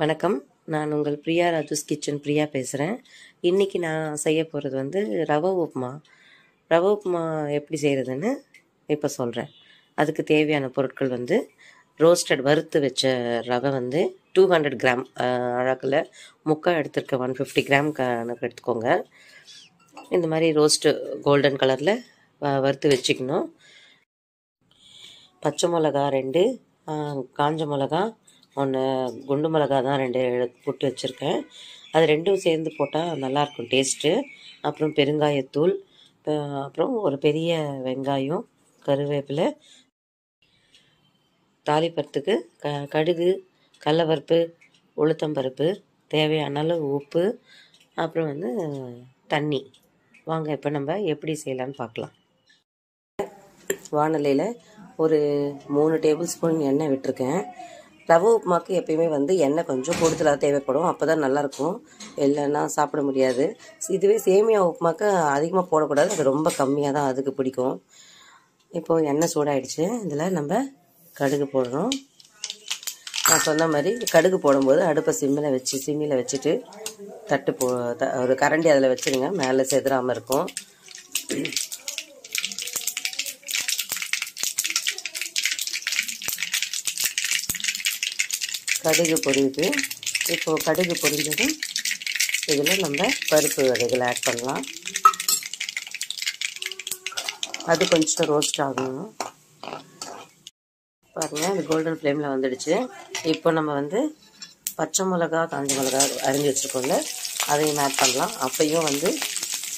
வணக்கம். நான் உங்கள் பிரியா ராஜூஸ் கிச்சன் பிரியா பேசுகிறேன் இன்றைக்கி நான் செய்ய போகிறது வந்து ரவை உப்புமா. ரவை உப்புமா எப்படி செய்கிறதுன்னு இப்போ சொல்கிறேன் அதுக்கு தேவையான பொருட்கள் வந்து ரோஸ்டட் வறுத்து வச்ச ரவை வந்து டூ ஹண்ட்ரட் கிராம் அழகில் முக்கால் எடுத்துருக்க ஒன் ஃபிஃப்டி கிராம் கணக்கு எடுத்துக்கோங்க. இந்த மாதிரி ரோஸ்ட்டு கோல்டன் கலரில் வறுத்து வச்சுக்கணும். பச்சை மிளகா ரெண்டு காஞ்ச மிளகா ஒன்று குண்டு மிளகா தான் ரெண்டு போட்டு வச்சுருக்கேன். அது ரெண்டும் சேர்ந்து போட்டால் நல்லாயிருக்கும் டேஸ்ட்டு. அப்புறம் பெருங்காயத்தூள் அப்புறம் ஒரு பெரிய வெங்காயம் கருவேப்பிலை தாளிப்பறத்துக்கு க கடுகு கடலப்பருப்பு உளுத்தம்பருப்பு தேவையான அளவு உப்பு அப்புறம் வந்து தண்ணி. வாங்க இப்போ நம்ம எப்படி செய்யலான்னு பார்க்கலாம் வானிலையில் ஒரு மூணு டேபிள் ஸ்பூன் எண்ணெய் விட்டுருக்கேன். ரவை உப்புமாக்கு எப்பயுமே வந்து எண்ணெய் கொஞ்சம் கூடுதலாக தேவைப்படும். அப்போ தான் நல்லாயிருக்கும். இல்லைன்னா சாப்பிட முடியாது. இதுவே சேமியா உப்புமாக்கு அதிகமாக போடக்கூடாது. அது ரொம்ப கம்மியாக தான் அதுக்கு பிடிக்கும். இப்போது எண்ணெய் சூடாயிடுச்சு. இதில் நம்ம கடுகு போடுறோம் நான் சொன்ன மாதிரி கடுகு போடும்போது அடுப்பை சிம்மில் வச்சு சிம்மியில் வச்சுட்டு தட்டு போ த ஒரு கரண்டி அதில் வச்சுருங்க. மேலே செதுறாமல் இருக்கும். கடுகு பொரியுது. இப்போது கடுகு பொரிஞ்சதும் இதில் நம்ம பருப்பு வகைகளை ஆட் பண்ணலாம். அது கொஞ்சம் ரோஸ்ட் ஆகணும். பாருங்கள் அது கோல்டன் ஃப்ளேமில் வந்துடுச்சு. இப்போ நம்ம வந்து பச்சை மிளகா காஞ்ச மிளகா அரிஞ்சு வச்சுருக்கோம்ல அதையும் ஆட் பண்ணலாம். அப்பையும் வந்து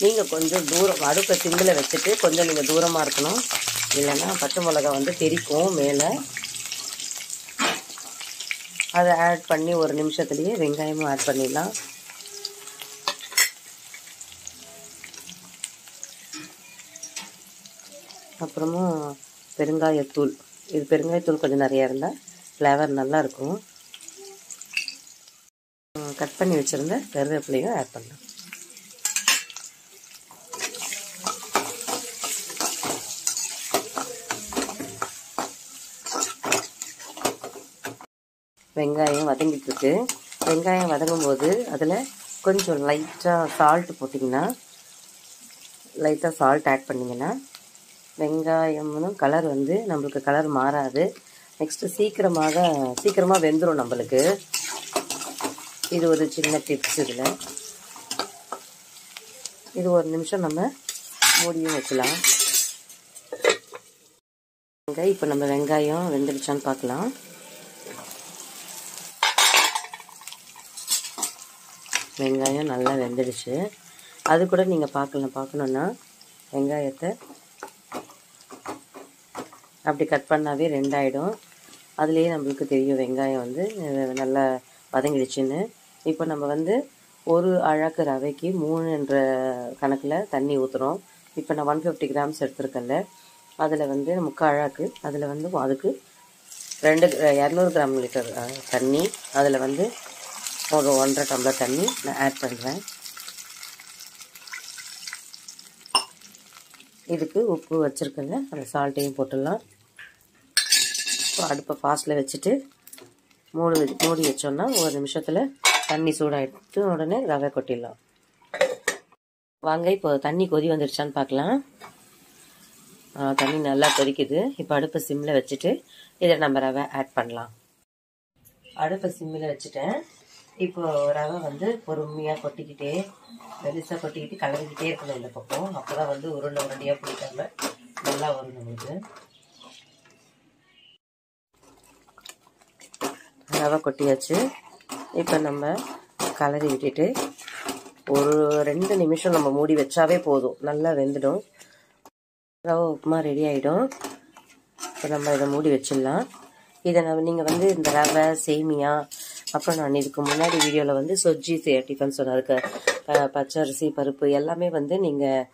நீங்கள் கொஞ்சம் தூரம் அடுப்பை சிம்பில் வச்சுட்டு கொஞ்சம் நீங்கள் தூரமாக இருக்கணும். இல்லைன்னா பச்சை மிளகா வந்து தெரிக்கும் மேலே. அதை ஆட் பண்ணி ஒரு நிமிஷத்துலேயே வெங்காயமும் ஆட் பண்ணிடலாம். அப்புறமா பெருங்காயத்தூள். இது பெருங்காயத்தூள் கொஞ்சம் நிறையா இருந்தால் ஃப்ளேவர் நல்லாயிருக்கும் கட் பண்ணி வச்சுருந்த கருவேப்பிலையும் ஆட் பண்ணலாம். வெங்காயம் வதங்கிட்டுருக்கு. வெங்காயம் வதங்கும் போது அதில் கொஞ்சம் லைட்டாக சால்ட் போட்டிங்கன்னா லைட்டாக சால்ட் ஆட் பண்ணிங்கன்னா வெங்காயமும் கலர் வந்து நம்மளுக்கு கலர் மாறாது. நெக்ஸ்ட்டு சீக்கிரமாக சீக்கிரமாக வெந்துடும் நம்மளுக்கு. இது ஒரு சின்ன டிப்ஸ் இதில். இது ஒரு நிமிஷம் நம்ம மூடியும் வைக்கலாம். இப்போ நம்ம வெங்காயம் வெந்துடுச்சான்னு பார்க்கலாம். வெங்காயம் நல்லா வெந்துடுச்சு. அது கூட நீங்கள் பார்க்கலாம் பார்க்கணுன்னா வெங்காயத்தை அப்படி கட் பண்ணாவே ரெண்டாயிடும். அதுலேயே நம்மளுக்கு தெரியும் வெங்காயம் வந்து நல்லா வதங்கிடுச்சுன்னு. இப்போ நம்ம வந்து ஒரு அழகு ரவைக்கு மூணுன்ற கணக்கில் தண்ணி ஊற்றுறோம் இப்போ நான் ஒன் ஃபிஃப்டி கிராம்ஸ் எடுத்துருக்கேன்ல. அதில் வந்து முக்கால் அழகு. அதில் வந்து அதுக்கு ரெண்டு இரநூறு கிராம் லிட்டர் தண்ணி. அதில் வந்து ஒரு ஒன்றரை டம்ளர் தண்ணி நான் ஆட் பண்ணுறேன் இதுக்கு உப்பு வச்சுருக்கேங்க அந்த சால்ட்டையும் போட்டுடலாம். இப்போ அடுப்பை ஃபாஸ்ட்டில் வச்சுட்டு மூடி மூடி வச்சோன்னா ஒரு நிமிஷத்தில் தண்ணி சூடாகிட்டு உடனே ரவை கொட்டிடலாம். வாங்க இப்போ தண்ணி கொதி வந்துடுச்சான்னு பார்க்கலாம். தண்ணி நல்லா கொதிக்குது. இப்போ அடுப்பை சிம்மில் வச்சுட்டு இதை நம்ம ரவை ஆட் பண்ணலாம். அடுப்பை சிம்மில் வச்சுட்டேன். இப்போ ரவை வந்து பொறுமையாக கொட்டிக்கிட்டே பெருசாக கொட்டிக்கிட்டு கலந்துக்கிட்டே இருக்கணும் இந்த பக்கம். அப்போ தான் வந்து உருண்டை உருண்டையாக பிடிக்காம நல்லா வரும் நம்மளுக்கு. ரவை கொட்டியாச்சு. இப்போ நம்ம கலரி விட்டுட்டு ஒரு ரெண்டு நிமிஷம் நம்ம மூடி வச்சாவே போதும். நல்லா வெந்துடும். ரவை உப்புமா ரெடி ஆகிடும் இப்போ நம்ம இதை மூடி வச்சிடலாம். இதை நம்ம நீங்கள் வந்து இந்த ரவை சேமியா அப்புறம் நான் இதுக்கு முன்னாடி வீடியோவில் வந்து சொஜ்ஜி டிஃபன் சொன்னேன் அதுக்கு பச்சரிசி பருப்பு எல்லாமே வந்து நீங்கள்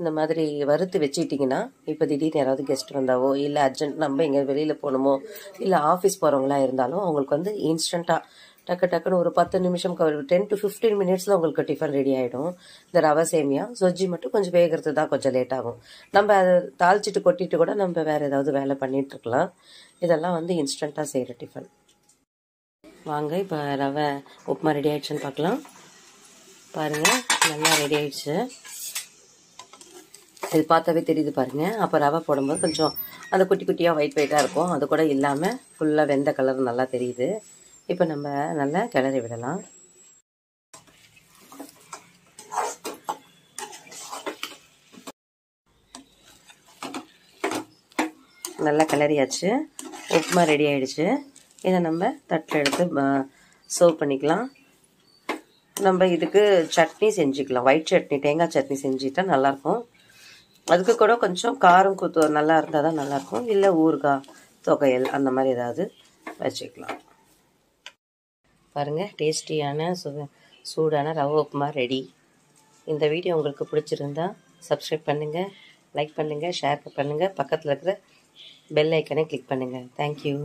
இந்த மாதிரி வறுத்து வச்சுக்கிட்டிங்கன்னா இப்போ திடீர்னு யாராவது கெஸ்ட் வந்தாவோ இல்லை அர்ஜென்ட் நம்ம எங்கே வெளியில் போகணுமோ இல்லை ஆஃபீஸ் போகிறவங்களா இருந்தாலும் அவங்களுக்கு வந்து இன்ஸ்டண்ட்டாக டக்கு டக்குன்னு ஒரு பத்து நிமிஷம் டென் டு ஃபிஃப்டீன் மினிட்ஸில் உங்களுக்கு டிஃபன் ரெடி ஆகிடும் இந்த ரவை சேமியா சொஜ்ஜி மட்டும் கொஞ்சம் வேகிறது தான் கொஞ்சம் லேட் ஆகும். நம்ம அதை தாளிச்சிட்டு கொட்டிட்டு கூட நம்ம வேறு ஏதாவது வேலை பண்ணிகிட்ருக்கலாம் இதெல்லாம் வந்து இன்ஸ்டண்ட்டாக செய்கிற டிஃபன் வாங்க இப்போ ரவை உப்புமா ரெடி ஆயிடுச்சுன்னு பார்க்கலாம் பாருங்கள் நல்லா ரெடி ஆயிடுச்சு. இது பார்த்தாவே தெரியுது பாருங்கள் அப்போ ரவை போடும்போது கொஞ்சம் அந்த குட்டி குட்டியாக ஒயிட் ஒயிட்டாக இருக்கும். அது கூட இல்லாமல் ஃபுல்லாக வெந்த கலர் நல்லா தெரியுது. இப்போ நம்ம நல்லா கிளறி விடலாம். நல்லா கிளறியாச்சு. உப்புமா ரெடி ஆயிடுச்சு. இதை நம்ம தட்டில் எடுத்து சர்வ் பண்ணிக்கலாம். நம்ம இதுக்கு சட்னி செஞ்சுக்கலாம். ஒயிட் சட்னி தேங்காய் சட்னி செஞ்சுட்டா நல்லாயிருக்கும். அதுக்கு கூட கொஞ்சம் காரம் குத்து நல்லா இருந்தால் தான் நல்லாயிருக்கும். இல்லை ஊறுகாய் தொகையல் அந்த மாதிரி ஏதாவது வச்சுக்கலாம். பாருங்கள் டேஸ்டியான சு சூடான ரவ உப்புமா ரெடி. இந்த வீடியோ உங்களுக்கு பிடிச்சிருந்தா சப்ஸ்கிரைப் பண்ணுங்கள் லைக் பண்ணுங்கள் ஷேர் பண்ணுங்கள் பக்கத்தில் இருக்கிற பெல் ஐக்கனை கிளிக் பண்ணுங்கள் தேங்க்யூ